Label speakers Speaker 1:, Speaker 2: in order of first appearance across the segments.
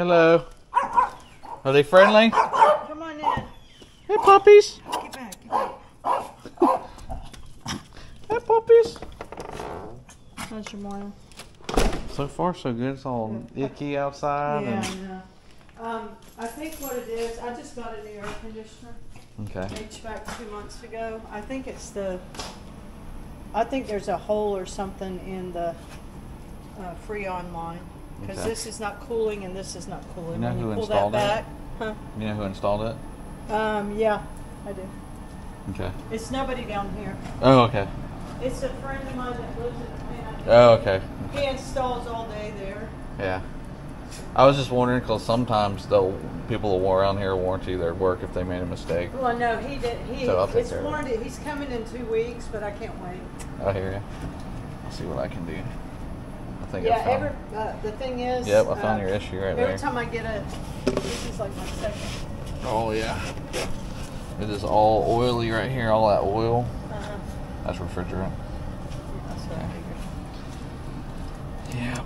Speaker 1: Hello. Are they friendly?
Speaker 2: Come on in.
Speaker 1: Hey, puppies.
Speaker 2: Get back. Get back.
Speaker 1: Hey, puppies.
Speaker 2: How's your morning?
Speaker 1: So far, so good. It's all icky outside.
Speaker 2: Yeah,
Speaker 1: And,
Speaker 2: I. Um, I think what it is, I just got a new air conditioner.
Speaker 1: okay.
Speaker 2: HVAC two months ago. I think it's the, I think there's a hole or something in the uh, Freon line. Because
Speaker 1: Okay.
Speaker 2: this is not cooling and this is not cooling.
Speaker 1: You know
Speaker 2: when
Speaker 1: who
Speaker 2: you pull
Speaker 1: installed it?
Speaker 2: that back, huh?
Speaker 1: You know who installed it?
Speaker 2: Um, yeah, I do.
Speaker 1: Okay.
Speaker 2: It's nobody down here.
Speaker 1: Oh, okay.
Speaker 2: It's a friend of mine that lives in Atlanta.
Speaker 1: Oh, okay.
Speaker 2: He installs all day there.
Speaker 1: Yeah. I was just wondering because sometimes they'll people will around here warranty their work if they made a mistake.
Speaker 2: Well, no, he did. He
Speaker 1: So
Speaker 2: it's
Speaker 1: it.
Speaker 2: warranted. He's coming in two weeks, but I can't wait.
Speaker 1: I hear you. I'll see what I can do. I think I
Speaker 2: Yeah,
Speaker 1: found.
Speaker 2: every uh, the thing is.
Speaker 1: Yep, I found
Speaker 2: uh,
Speaker 1: your issue right
Speaker 2: Every
Speaker 1: there.
Speaker 2: Every time I get a, this is like my second.
Speaker 1: Oh yeah. It is all oily right here. All that oil.
Speaker 2: Uh-huh.
Speaker 1: That's refrigerant.
Speaker 2: That's what
Speaker 1: Yep.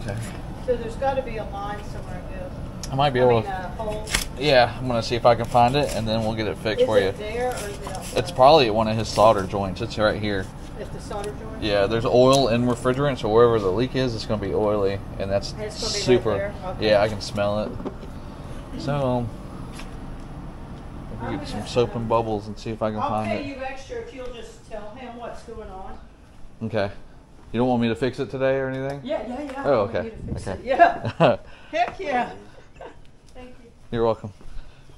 Speaker 1: Okay.
Speaker 2: So there's got to be a line somewhere good.
Speaker 1: I might be
Speaker 2: I
Speaker 1: able
Speaker 2: mean,
Speaker 1: to.
Speaker 2: a.
Speaker 1: Yeah, I'm gonna see if I can find it, and then we'll get it fixed
Speaker 2: Is
Speaker 1: for you.
Speaker 2: it there or is it outside?
Speaker 1: It's probably one of his solder joints. It's right here.
Speaker 2: At the solder joint.
Speaker 1: Yeah, there's oil in refrigerant, so wherever the leak is, it's gonna be oily, and that's
Speaker 2: And it's gonna be right
Speaker 1: super.
Speaker 2: there? Okay.
Speaker 1: Yeah, I can smell it. So, um,
Speaker 2: I'm
Speaker 1: get some soap and bubbles and see if I can
Speaker 2: I'll
Speaker 1: find
Speaker 2: pay
Speaker 1: it.
Speaker 2: you extra if you'll just tell him what's going on.
Speaker 1: Okay. You don't want me to fix it today or anything?
Speaker 2: Yeah, yeah, yeah.
Speaker 1: Oh, okay.
Speaker 2: you to fix
Speaker 1: Okay.
Speaker 2: it. Yeah. Heck yeah. Thank you.
Speaker 1: You're welcome.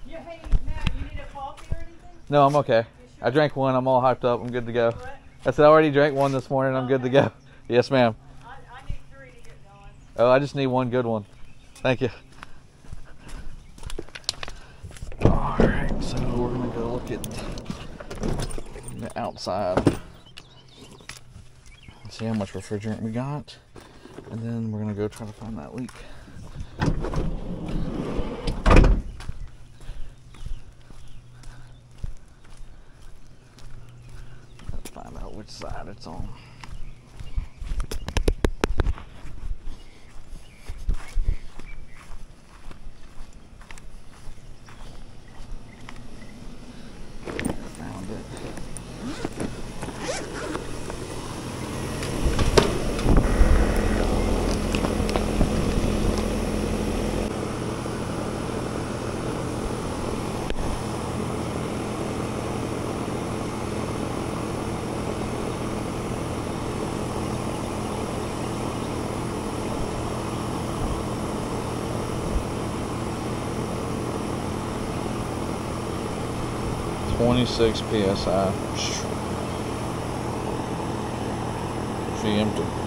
Speaker 2: Yeah, hey, Matt, you need a coffee or anything?
Speaker 1: No, I'm okay. I drank one. I'm all hyped up. I'm good to go.
Speaker 2: What?
Speaker 1: I said I already drank one this morning. I'm good to go. Yes, ma'am.
Speaker 2: I, I need three to get going.
Speaker 1: Oh, I just need one good one. Thank you. All right, so we're gonna go look at the outside. See how much refrigerant we got, and then we're gonna go try to find that leak. Let's find out which side it's on. 26 psi. She empty.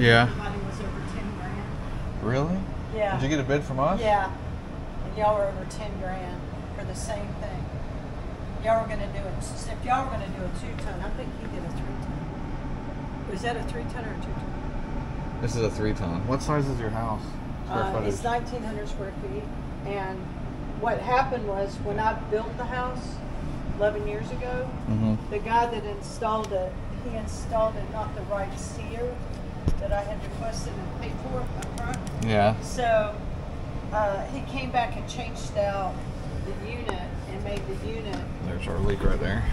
Speaker 1: Yeah.
Speaker 2: Everybody was over ten grand.
Speaker 1: Really?
Speaker 2: Yeah.
Speaker 1: Did you get a bid from us?
Speaker 2: Yeah. And y'all were over ten grand for the same thing. Y'all were gonna do it, if y'all were gonna do a two ton, I think he did a three ton. Was that a three ton or a two ton?
Speaker 1: This is a three ton. What size is your house?
Speaker 2: Uh, it's nineteen hundred square feet, and what happened was, when I built the house eleven years ago,
Speaker 1: mm-hmm.
Speaker 2: the guy that installed it, he installed it not the right sear that I had requested and paid for up front.
Speaker 1: Yeah.
Speaker 2: So, uh, he came back and changed out the unit and made the unit
Speaker 1: There's our leak right there.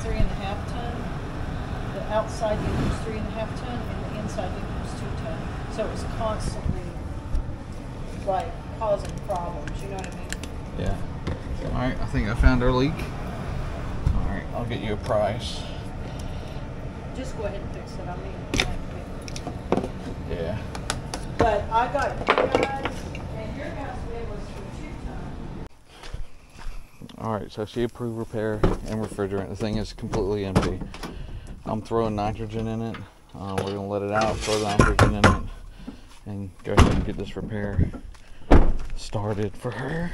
Speaker 2: three and a half ton. The outside unit was three and a half ton, and the inside unit was two ton. So it was constantly like causing problems. You know what I mean?
Speaker 1: Yeah. All right. I think I found our leak. All right. I'll get you a price.
Speaker 2: Just go ahead and fix it. I mean,
Speaker 1: Yeah.
Speaker 2: but I got guys, and your guys' bid was
Speaker 1: All right, so she approved repair and refrigerant. The thing is completely empty. I'm throwing nitrogen in it. Uh, we're gonna let it out, throw the nitrogen in it, and go ahead and get this repair started for her.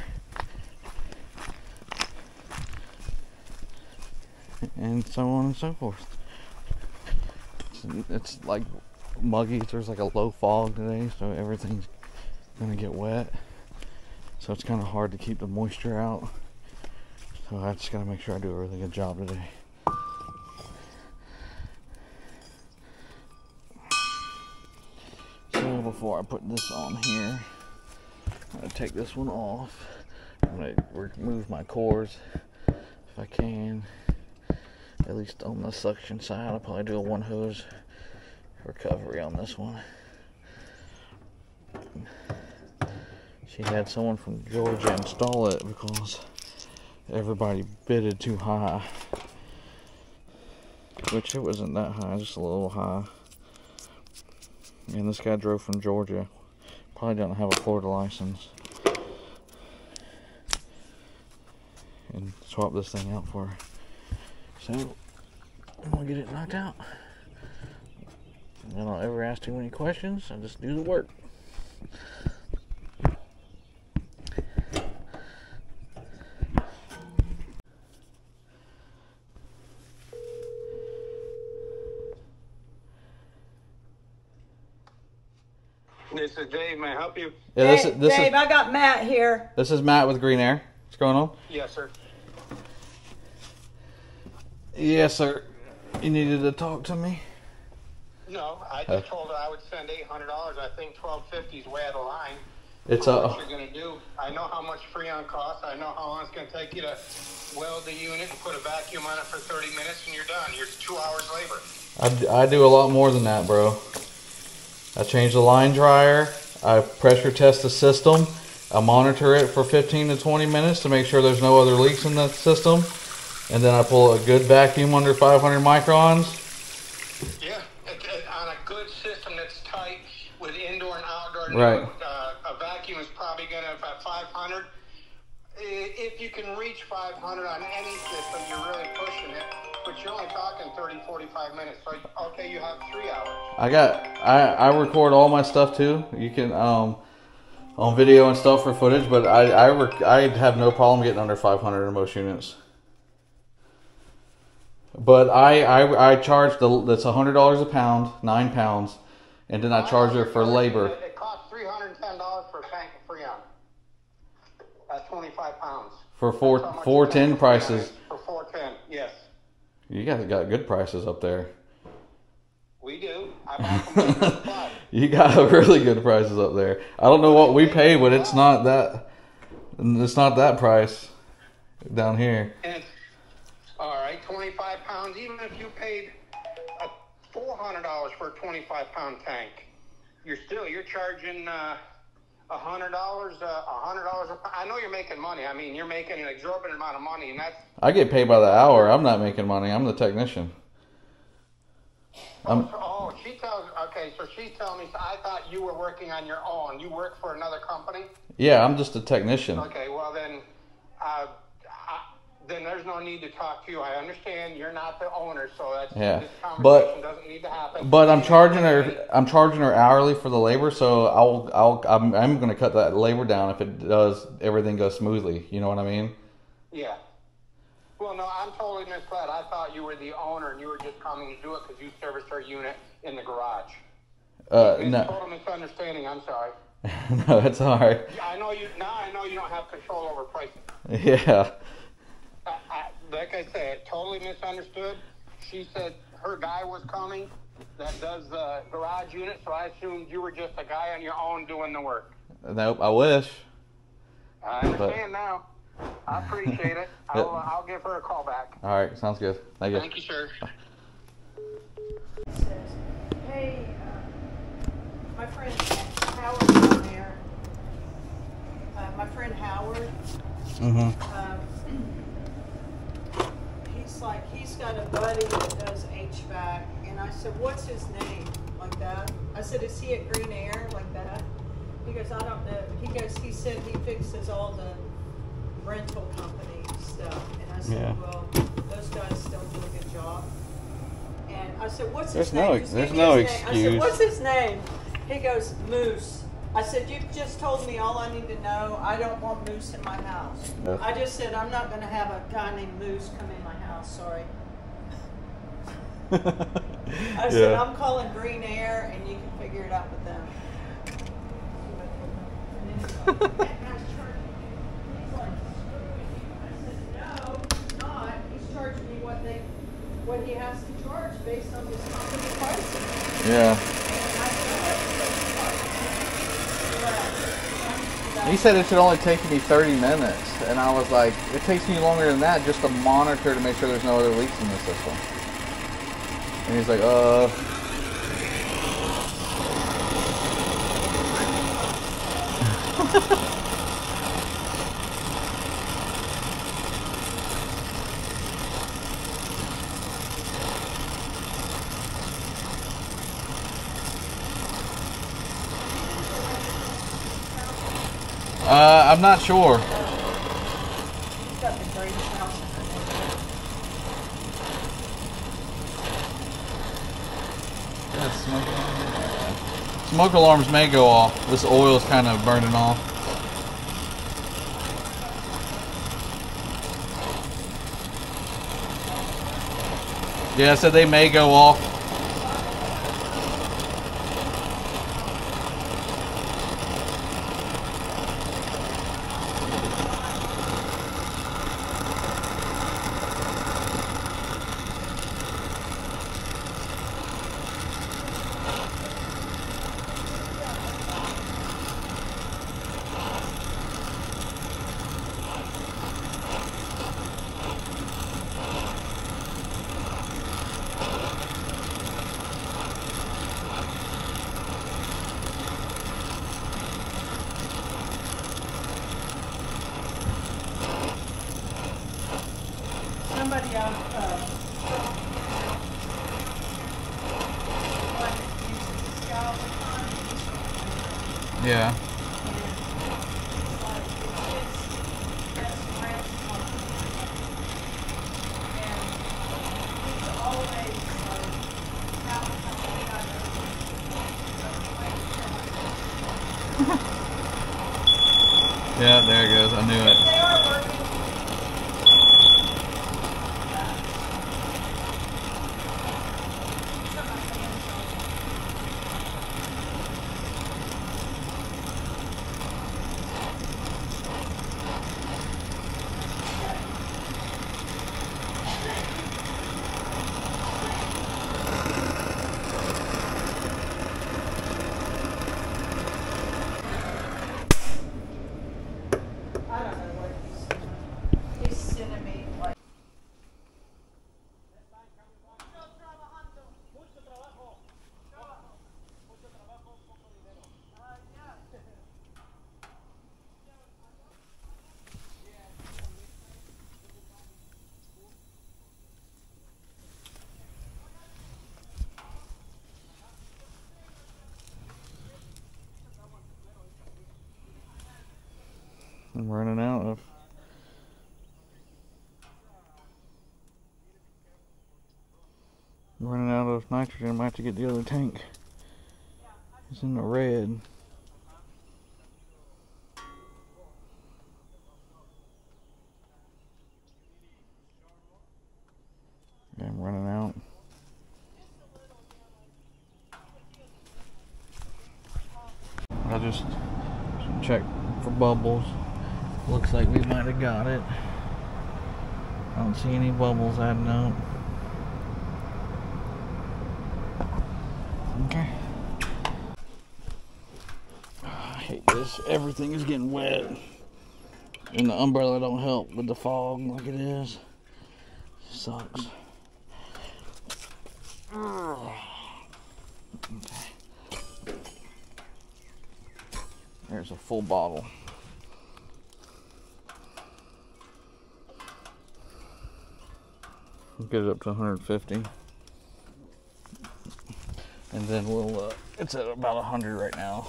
Speaker 1: And so on and so forth. It's, it's like muggy. There's like a low fog today, so everything's gonna get wet. So it's kind of hard to keep the moisture out. So I just gotta make sure I do a really good job today. So before I put this on here, I'm gonna take this one off. I'm gonna remove my cores if I can. At least on the suction side, I'll probably do a one hose recovery on this one. She had someone from Georgia install it because everybody bidded too high. Which it wasn't that high, just a little high. And this guy drove from Georgia. Probably doesn't have a Florida license. And swap this thing out for her. So, I'm gonna get it knocked out. I don't ever ask too many questions, I just do the work.
Speaker 3: This is Dave. May I help you?
Speaker 1: Yeah, this
Speaker 2: Dave,
Speaker 1: is this
Speaker 2: Dave,
Speaker 1: is
Speaker 2: I got Matt here.
Speaker 1: this is Matt with Green Air. What's going on?
Speaker 3: Yes, sir.
Speaker 1: Yes, sir. You needed to talk to me.
Speaker 3: No, I
Speaker 1: Uh.
Speaker 3: just told her I would send eight hundred dollars. I think twelve fifty is way out of line.
Speaker 1: It's a
Speaker 3: what you're gonna do. I know how much Freon costs. I know how long it's gonna take you to weld the unit and put a vacuum on it for thirty minutes, and you're done. You're two hours labor.
Speaker 1: I, I do a lot more than that, bro. I change the line dryer. I pressure test the system. I monitor it for 15 to 20 minutes to make sure there's no other leaks in the system. And then I pull a good vacuum under 500 microns. Right.
Speaker 3: Uh, a vacuum is probably gonna at five hundred. If you can reach 500 on any system, you're really pushing it. But you're only talking 30, 45 minutes. So, okay, you have three hours.
Speaker 1: I got I, I record all my stuff too. You can um on video and stuff for footage, but I I, rec- I have no problem getting under 500 in most units. But I I, I charge the that's hundred dollars a pound, nine pounds, and then I charge her for labor.
Speaker 3: It, it costs $310 for a tank of Freon. That's 25 pounds.
Speaker 1: For four
Speaker 3: how much
Speaker 1: four
Speaker 3: a tank
Speaker 1: ten
Speaker 3: of Freon
Speaker 1: prices.
Speaker 3: For 410, yes.
Speaker 1: you guys got good prices up there.
Speaker 3: We do. I buy from Baker Supply.
Speaker 1: You got really good prices up there. I don't know what we pay, but it's not that. It's not that price down here.
Speaker 3: And all right, twenty-five pounds. Even if you paid four hundred dollars for a twenty-five pound tank, you're still you're charging uh, a hundred dollars. uh, A hundred dollars. I know you're making money. I mean, you're making an exorbitant amount of money, and that's.
Speaker 1: I get paid by the hour. I'm not making money. I'm the technician. I'm
Speaker 3: oh, she tells. Okay, so she's telling me. So I thought you were working on your own. You work for another company.
Speaker 1: yeah. I'm just a technician.
Speaker 3: Okay, well then, uh, then there's no need to talk to you. I understand you're not the owner, so that's
Speaker 1: Yeah,
Speaker 3: this conversation
Speaker 1: but-
Speaker 3: doesn't need to happen.
Speaker 1: But I'm charging her. I'm charging her hourly for the labor, so I'll. I'll. I'm. I'm going to cut that labor down if it does. Everything goes smoothly. You know what I mean?
Speaker 3: Yeah. Well, no, I'm totally misled. I thought you were the owner and you were just coming to do it because you serviced her unit in the garage.
Speaker 1: Uh,
Speaker 3: It's
Speaker 1: no,
Speaker 3: total misunderstanding. I'm sorry.
Speaker 1: no, it's all right.
Speaker 3: I know you now. I know you don't have control over pricing.
Speaker 1: Yeah.
Speaker 3: I, I, like I said, totally misunderstood. She said her guy was coming that does the garage unit, so I assumed you were just a guy on your own doing the work.
Speaker 1: Nope. I wish.
Speaker 3: I understand now. I appreciate it. I'll, uh, I'll give her a call back.
Speaker 1: All right. Sounds good. Thank you.
Speaker 3: Thank you, sir.
Speaker 2: says, hey, uh, my friend Howard's on there. Uh, my friend Howard,
Speaker 1: Mm-hmm.
Speaker 2: um, he's like, he's got a buddy that does HVAC. And I said, what's his name? Like that. I said, is he at Green Air? Like that. He goes, I don't know. He goes, he said he fixes all the rental company stuff. And I said,
Speaker 1: Yeah.
Speaker 2: well, those guys don't do a good job. And I said, what's
Speaker 1: There's
Speaker 2: his
Speaker 1: no
Speaker 2: name? Just
Speaker 1: there's no
Speaker 2: his name. I
Speaker 1: excuse.
Speaker 2: said, what's his name? He goes, Moose. I said, you've just told me all I need to know. I don't want Moose in my house.
Speaker 1: Yeah.
Speaker 2: I just said, I'm not going to have a guy named Moose come in my house. Sorry. I said, I'm calling Green Air and you can figure it out with them. And then, that guy's charging me. He's like, screwing you. I said, no, he's not. He's charging me what he has to charge based on his company pricing.
Speaker 1: yeah.
Speaker 2: And I said, well,
Speaker 1: He said it should only take me 30 minutes, and I was like, it takes me longer than that just to monitor to make sure there's no other leaks in the system. And he's like, uh. Uh, I'm not sure.
Speaker 2: He's got the greatest house in the neighborhood.
Speaker 1: Yeah, smoke alarm. Smoke alarms may go off. This oil is kind of burning off. Yeah, so they may go off.
Speaker 2: Somebody out, uh.
Speaker 1: Yeah. Yeah, I'm running out of. I'm running out of nitrogen. I might have to get the other tank. It's in the red. I'm running out. I just check for bubbles. Looks like we might have got it. I don't see any bubbles adding up. Okay. I hate this. Everything is getting wet. And the umbrella don't help with the fog like it is. Sucks. Okay. There's a full bottle. Get it up to 150. And then we'll, uh, it's at about 100 right now.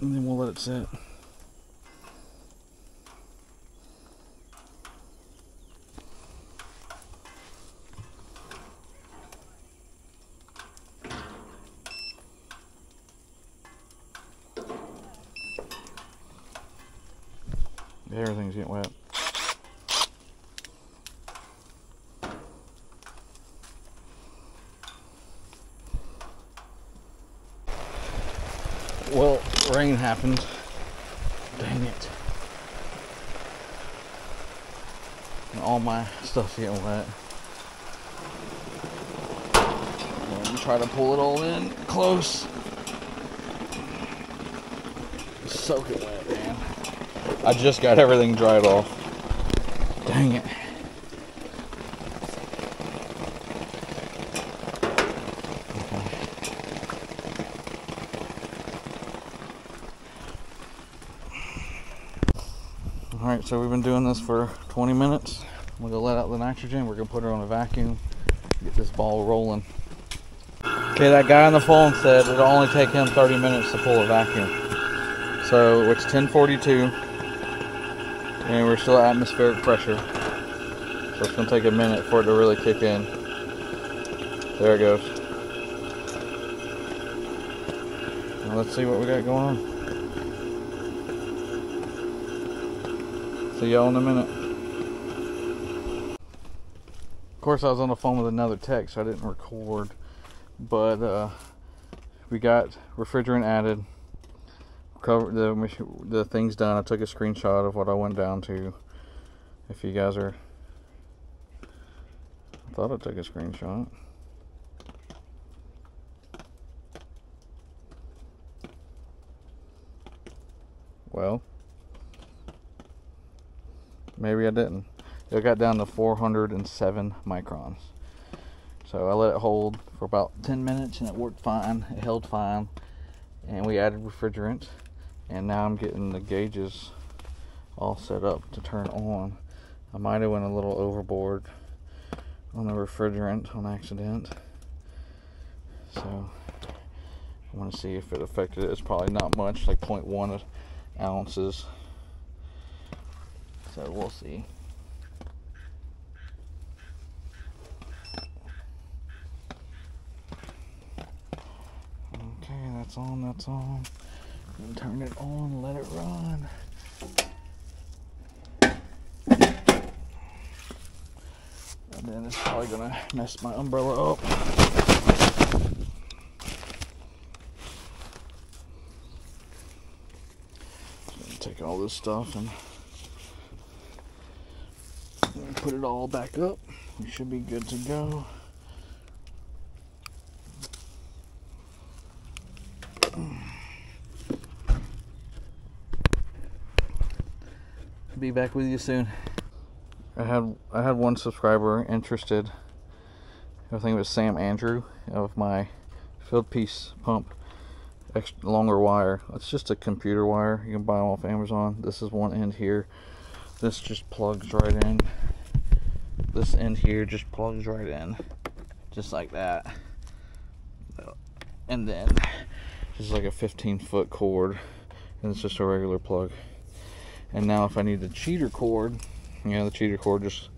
Speaker 1: And then we'll let it sit. everything's getting wet. Well, rain happened. Dang it. And all my stuff's getting wet. And try to pull it all in close. Soak it wet, man. I just got everything dried off. Dang it. Alright, so we've been doing this for 20 minutes. We're gonna let out the nitrogen, we're gonna put her on a vacuum, get this ball rolling. Okay, that guy on the phone said it'll only take him 30 minutes to pull a vacuum. So it's 1042 and we're still at atmospheric pressure. So it's gonna take a minute for it to really kick in. There it goes. Now let's see what we got going on. See y'all in a minute. Of course, I was on the phone with another tech, so I didn't record. But uh, we got refrigerant added. Cover the the thing's done. I took a screenshot of what I went down to. If you guys are, I thought I took a screenshot. Well. Maybe I didn't. It got down to 407 microns. So I let it hold for about 10 minutes and it worked fine. It held fine. And we added refrigerant. And now I'm getting the gauges all set up to turn on. I might have went a little overboard on the refrigerant on accident. So I want to see if it affected it. It's probably not much, like 0.1 ounces. So we'll see. Okay, that's on, that's on. Turn it on, let it run. And then it's probably gonna mess my umbrella up. Take all this stuff and put it all back up. We should be good to go. Be back with you soon. I had I had one subscriber interested. I think it was Sam Andrew of my Fieldpiece pump extra longer wire. It's just a computer wire. You can buy them off Amazon. This is one end here. This just plugs right in. This end here just plugs right in. Just like that. And then just like a 15 foot cord. And it's just a regular plug. And now if I need the cheater cord, you know, the cheater cord just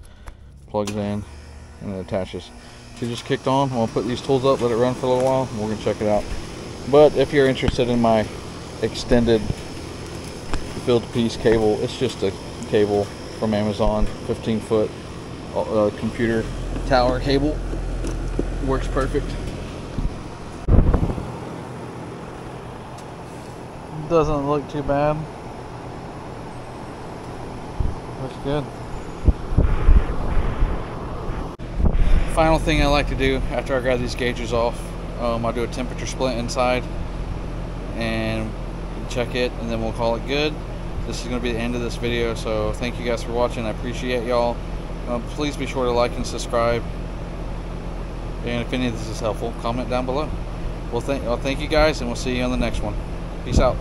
Speaker 1: plugs in and it attaches. So just kicked on. Gonna put these tools up, let it run for a little while, and we're gonna check it out. But if you're interested in my extended Fieldpiece cable, it's just a cable from Amazon, 15 foot uh, computer tower cable. Works perfect. Doesn't look too bad. Looks good. Final thing I like to do after I grab these gauges off, um, I do a temperature split inside and check it and then we'll call it good. This is going to be the end of this video, so thank you guys for watching. I appreciate y'all. Um, please be sure to like and subscribe. And if any of this is helpful, comment down below. Well, thank, well, thank you guys, and we'll see you on the next one. Peace out.